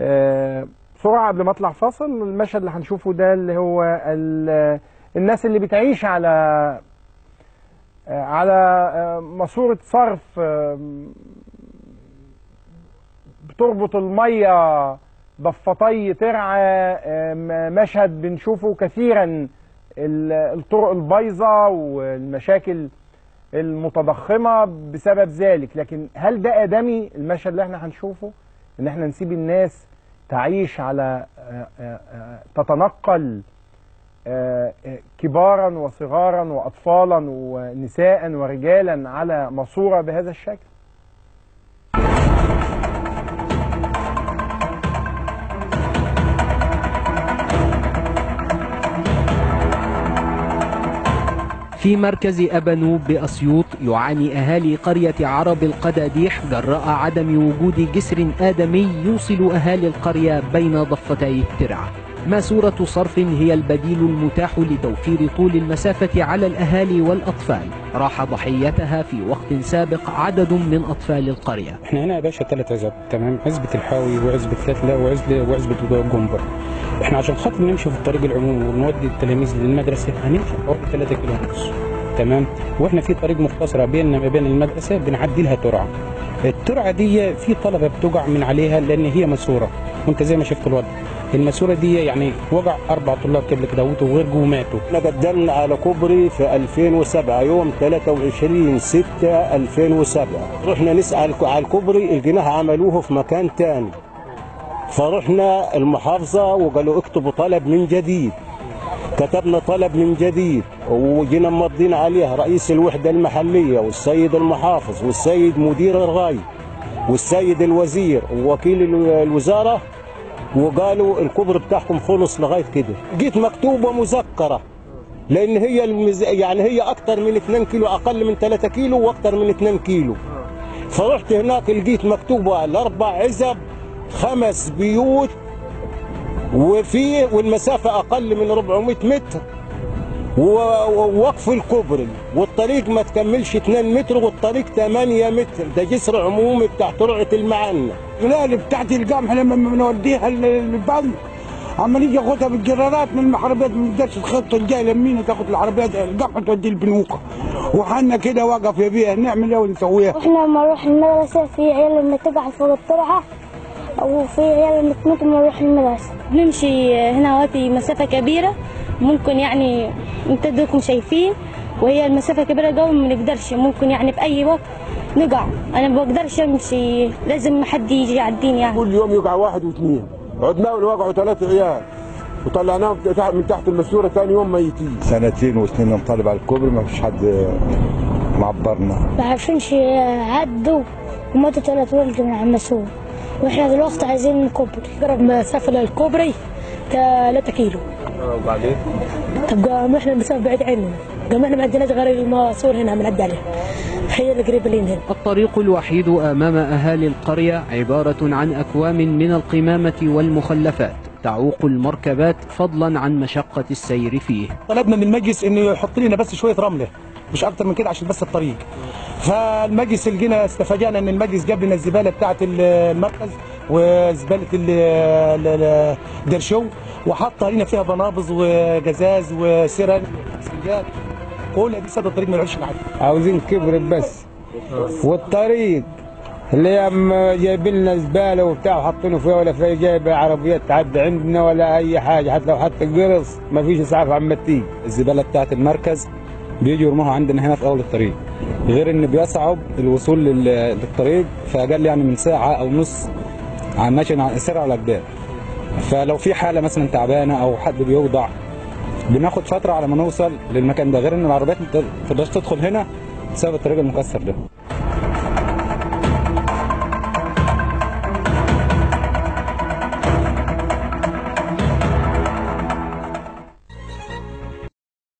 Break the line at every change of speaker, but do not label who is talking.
آه، بسرعة قبل ما أطلع فاصل. المشهد اللي هنشوفه ده اللي هو ال- الناس اللي بتعيش على آه، على آه، ماسورة صرف آه، بتربط المية ضفتي ترعى آه، مشهد بنشوفه كثيرا ال- الطرق البايظه والمشاكل المتضخمة بسبب ذلك. لكن هل ده أدمي المشهد اللي إحنا هنشوفه؟ إن إحنا نسيب الناس تعيش على آه، آه، آه، تتنقل كبارا وصغارا وأطفالا ونساء ورجالا على ماسوره بهذا الشكل.
في مركز أبنوب بأسيوط يعاني أهالي قرية عرب القداديح جراء عدم وجود جسر آدمي يوصل أهالي القرية بين ضفتي الترعة. ماسورة صرف هي البديل المتاح لتوفير طول المسافة على الأهالي والأطفال. راح ضحيتها في وقت سابق عدد من أطفال القرية.
إحنا هنا يا باشا ثلاث عزب تمام؟ عزبة الحاوي وعزبة فتلة وعزبة وعزبة جنبر إحنا عشان خاطر نمشي في الطريق العمومي ونودي التلاميذ للمدرسة هنمشي حوالي 3 كيلو ونص تمام؟ وإحنا في طريق مختصرة بيننا ما بين المدرسة بنعدي لها ترعة. الترعة دي في طلبة بتقع من عليها لأن هي ماسورة وانت زي ما شفت الوضع. الماسورة دي يعني وقع أربع طلاب قبل كده وغرقوا وماتوا
إحنا قدمنا على كوبري في 2007 يوم 23 6 2007 رحنا نسأل على الكوبري لقيناها عملوه في مكان تاني. فرحنا المحافظة وقالوا اكتبوا طلب من جديد. كتبنا طلب من جديد وجينا مضين عليها رئيس الوحدة المحلية والسيد المحافظ والسيد مدير الغاية. والسيد الوزير ووكيل ال- الوزارة وقالوا الكبر بتاعكم خلص لغاية كده. جيت مكتوبة مذكرة لأن هي المز... يعني هي أكتر من 2 كيلو أقل من 3 كيلو وأكتر من 2 كيلو. فرحت هناك لقيت مكتوبة الأربع عزب خمس بيوت وفي والمسافة أقل من 400 متر. ووقف الكوبري والطريق ما تكملش 2 متر والطريق 8 متر. ده جسر عمومي بتاع ترعه المعنى
الغلال بتاعت القمح لما بنوديها للبنك أما نيجي ناخدها بالجرارات من المحربات ما نقدرش الخط الجاي لمينا تاخد العربيات؟ القمح تودي البنوكه وحنا كده واقف يا بيه. نعمل إيه ونسويها؟
إحنا لما نروح المدرسة. في عيال لما تقع فوق الطرحة وفي عيال لما تموت لما نروح المدرسة.
بنمشي هنا وقتي مسافة كبيرة. ممكن يعني أنتوا دوكم شايفين وهي المسافة كبيرة قوي ما نقدرش ممكن يعني في أي وقت نقع. أنا ما بقدرش أمشي لازم حد يجي يعديني يعني.
كل يوم يقع واحد واثنين. عدنا وقعوا ثلاث عيال. وطلعناهم من تحت الماسورة ثاني يوم ميتين
سنتين وسنين نطالب على الكوبري ما فيش حد معبرنا.
ما عارفينش عدوا وماتوا ثلاث ولد من على المسؤول وإحنا دلوقتي عايزين كوبري.
اقرب مسافة للكوبري 3 كيلو.
وبعدين؟
طب قام إحنا المسافه بعيد عننا قام إحنا ما عندناش غير الماسور هنا بنعدي عليها هي اللي قريبه لنا هنا.
الطريق الوحيد أمام أهالي القرية عبارة عن أكوام من القمامة والمخلفات تعوق المركبات فضلا عن مشقة السير فيه.
طلبنا من المجلس إنه يحط لنا بس شوية رملة مش أكتر من كده عشان بس الطريق. فالمجلس لقينا استفاجأنا إن المجلس جاب لنا الزبالة بتاعه المركز. وزبالة ال- ال- ال- الدرشو وحطها لنا فيها بنابض وجزاز وسرن. سنجات كل دي سد الطريق ما نعرفش نعدي
عاوزين كبر بس. والطريق اللي هم جايبين لنا زبالة وبتاع وحاطينه فيها ولا في جايبه عربيات تعدي عندنا ولا أي حاجة حتى لو حتى قرص ما فيش إسعاف عم تيجي
الزبالة بتاعه المركز بيجوا يرموها عندنا هنا في أول الطريق. غير ان بيصعب الوصول لل- للطريق فاقل يعني من ساعة أو نص ماشي على- الجبال فلو في حالة مثلا تعبانة أو حد بيوضع بناخد فترة على ما نوصل للمكان ده. غير إن العربيات ما تقدرش تدخل هنا بسبب الطريق المكسر ده.